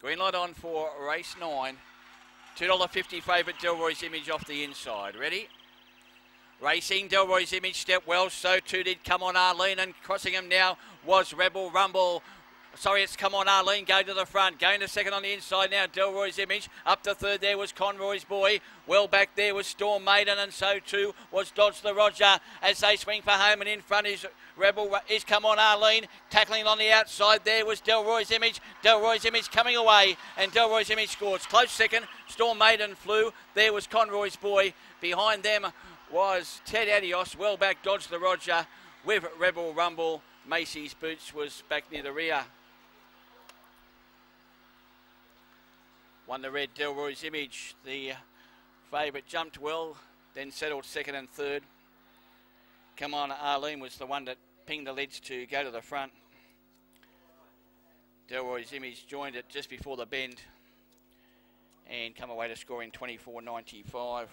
Green light on for race nine. $2.50 favourite Delroy's image off the inside. Ready? Racing Delroy's image step well. So too did come on Arlene and crossing him now was Rebel Rumble. Sorry, it's come on Arlene going to the front. Going to second on the inside now. Delroy's image. Up to third there was Conroy's boy. Well back there was Storm Maiden and so too was Dodge the Roger as they swing for home and in front is Rebel is come on Arlene. Tackling on the outside there was Delroy's image. Delroy's image coming away and Delroy's image scores. Close second. Storm Maiden flew. There was Conroy's boy. Behind them was Ted Adios. Well back Dodge the Roger with Rebel Rumble. Macy's Boots was back near the rear. Won the red Delroy's image. The favourite jumped well, then settled second and third. Come on, Arlene was the one that pinged the leads to go to the front. Delroy's image joined it just before the bend and come away to score scoring 24.95.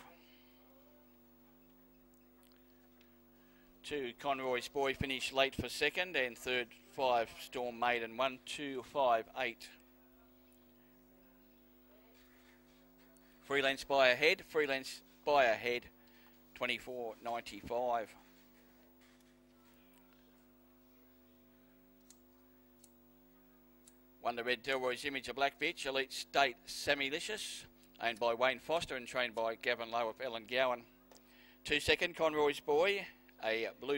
Two, Conroy's Boy finished late for second and third, five, Storm Maiden, one, two, five, eight. Freelance by ahead, freelance by ahead, 24.95. Won the red Delroy's Image, of black bitch, Elite State Sammy Licious, owned by Wayne Foster and trained by Gavin Lowe of Ellangowan. Two second, Conroy's Boy, a blue